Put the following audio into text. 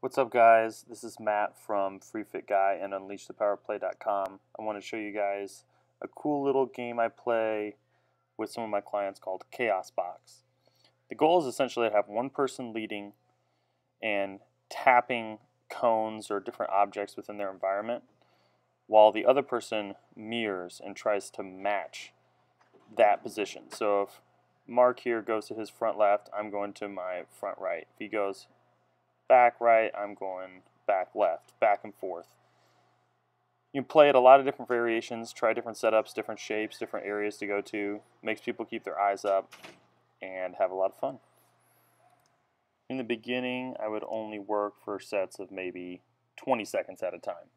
What's up guys? This is Matt from FreeFitGuy and UnleashThePowerPlay.com. I want to show you guys a cool little game I play with some of my clients called Chaos Box. The goal is essentially to have one person leading and tapping cones or different objects within their environment while the other person mirrors and tries to match that position. So if Mark here goes to his front left, I'm going to my front right. If he goes back right, I'm going back left, back and forth. You can play it a lot of different variations, try different setups, different shapes, different areas to go to. Makes people keep their eyes up and have a lot of fun. In the beginning, I would only work for sets of maybe 20 seconds at a time.